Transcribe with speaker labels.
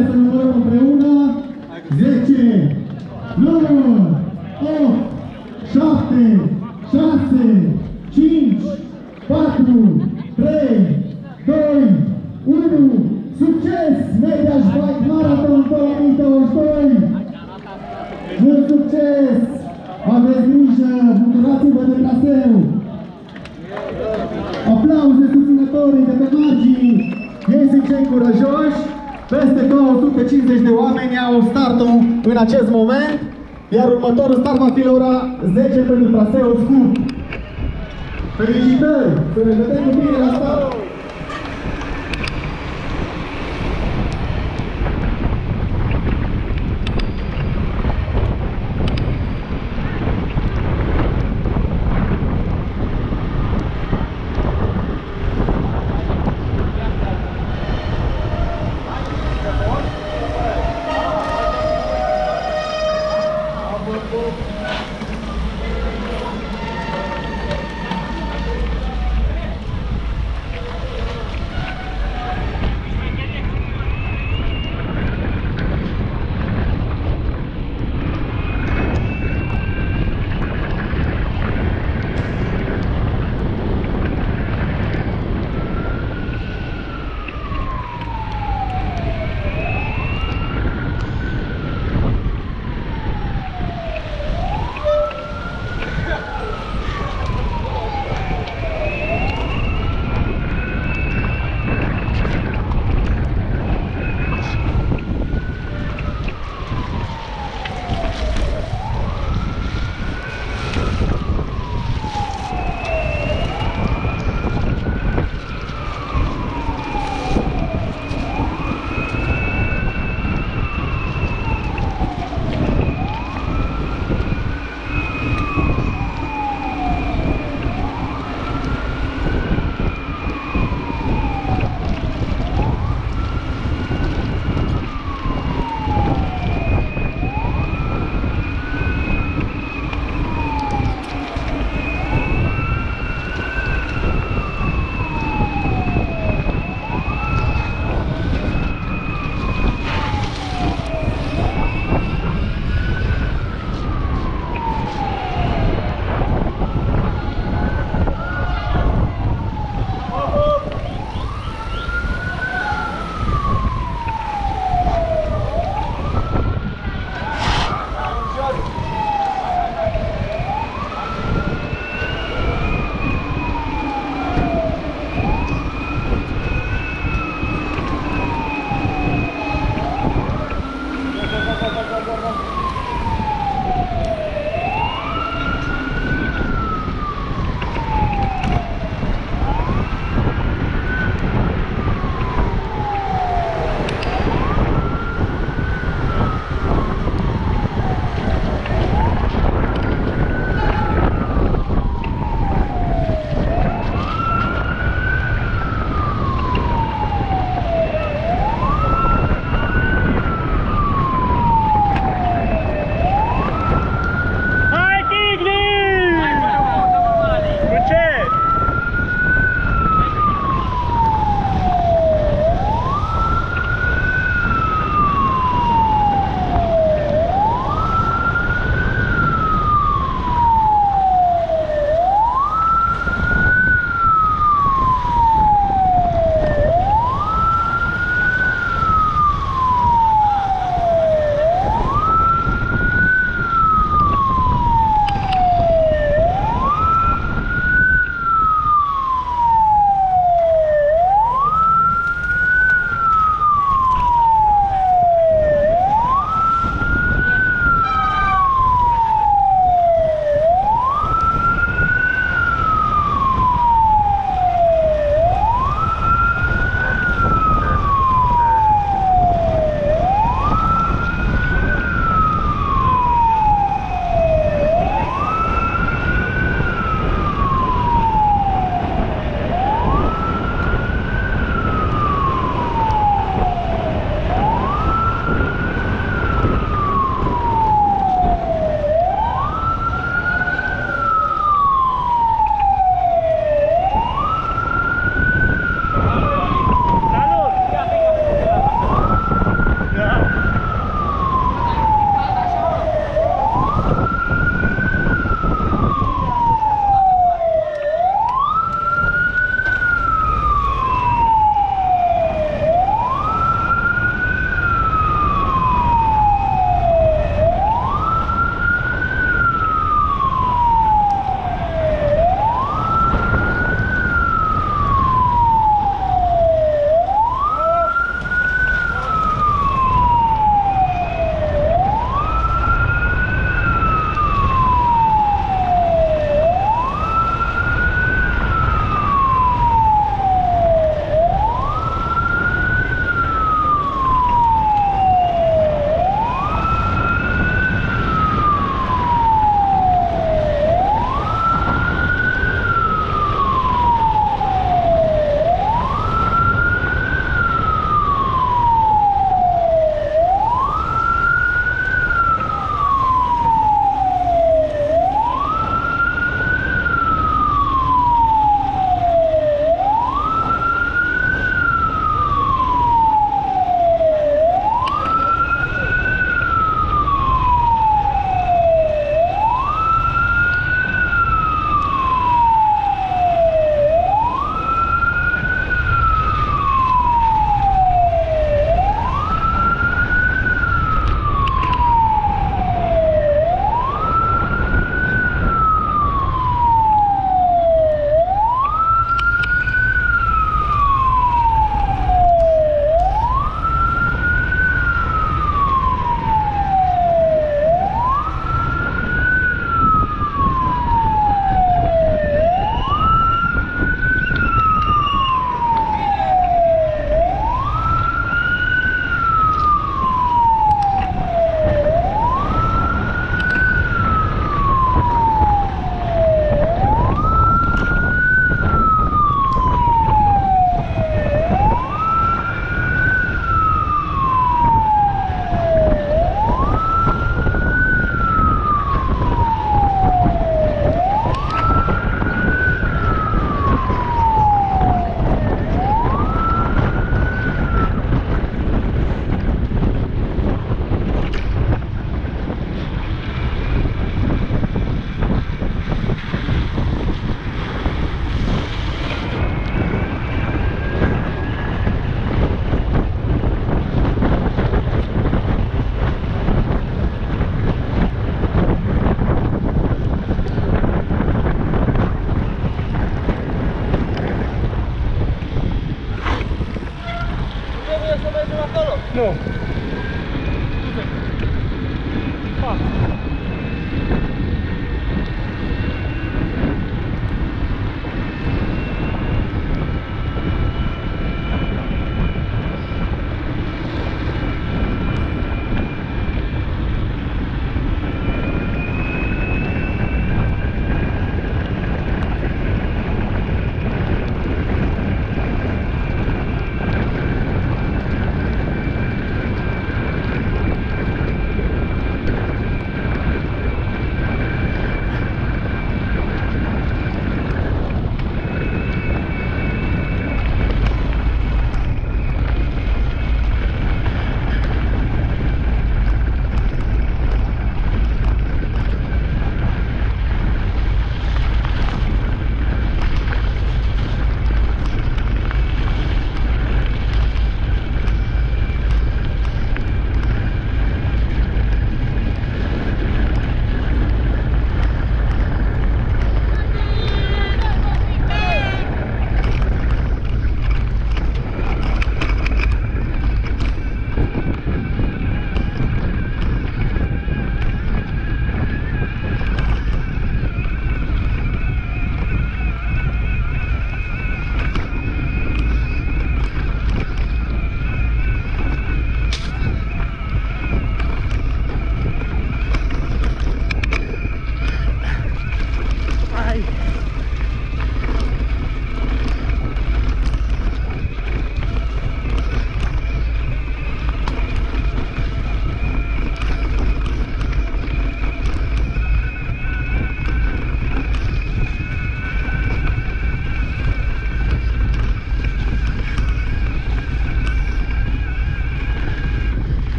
Speaker 1: Haideți să numărăm împreună. 10, 9, 8, 7, 6, 5, 4, 3, 2, 1. Succes! Mediaș Bike Marathon 2022! Mult succes! Aveți grijă! Bucurați-vă de traseu! Aplauze susținătorii de pe margini! Ei sunt cei curajoși! Peste 250 de oameni au startul în acest moment, iar următorul start va fi la ora 10 pentru traseul scurt. Felicitări! Să ne vedem cu bine la start!